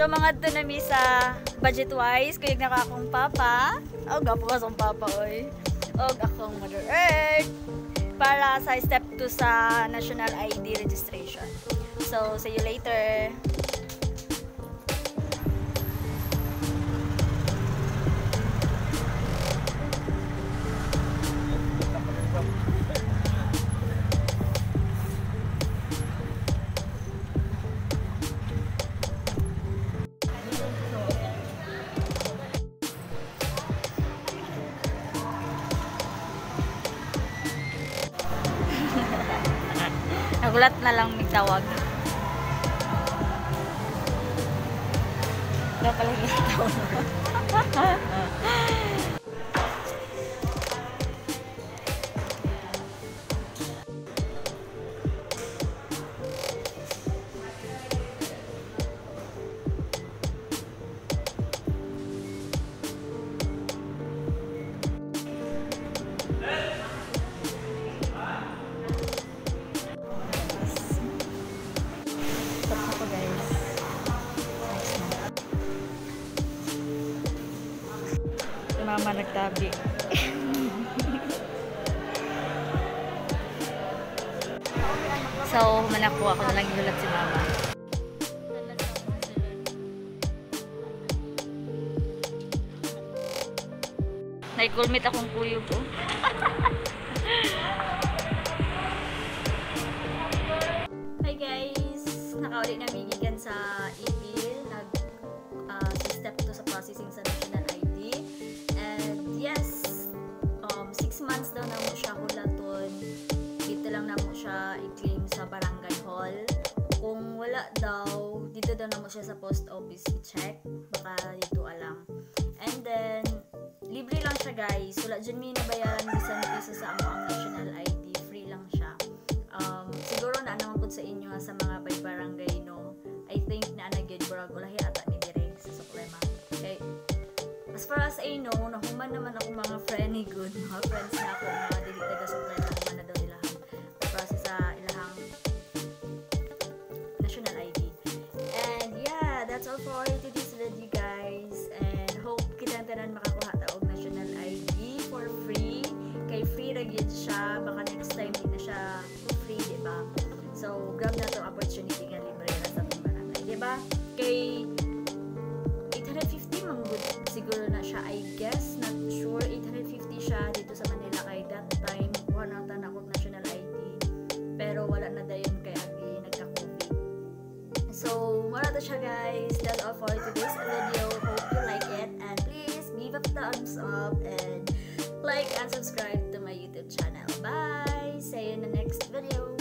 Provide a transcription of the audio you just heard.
So mga to na mi sa budget wise, kuyog na akong papa. Oh, gapo ka sa papa oy. Og akong mother earth para sa step 2 sa national ID registration. So, see you later. Nagulat na lang may tawag. Wala pala yung tawag. mama nagtabi. so, humanak po ako na lang yulat si mama. Nai-coolmate akong kuyo ko. Hi guys! Nakaulit na gigikan sa daw, dito daw na siya sa post office i-check. Baka dito alam. And then, libre lang siya guys. Wala dyan may nabayaran bisan piso sa amo ang national ID. Free lang siya um, siguro na naman po sa inyo sa mga bay barangay no I think na anagid burag ulahi ata ni dire sa suklema okay as far as I know nahuman naman ako mga friend ni good mga friends na ako mga dili taga suklema yeah that's all for today's video guys. And hope kita tanan makakuha ta og national ID for free. Kay free ra gyud siya. Baka next time di na siya free di ba? So grab na tong opportunity nga libre na sa tong barangay di ba? Kay 850 man good siguro na siya. I guess not sure. 850 siya dito sa Manila kay that time. Kuha na ta national ID pero wala na dayon So, maraming guys. That's all for today's video. Hope you like it. And please give a thumbs up and like and subscribe to my YouTube channel. Bye! See you in the next video.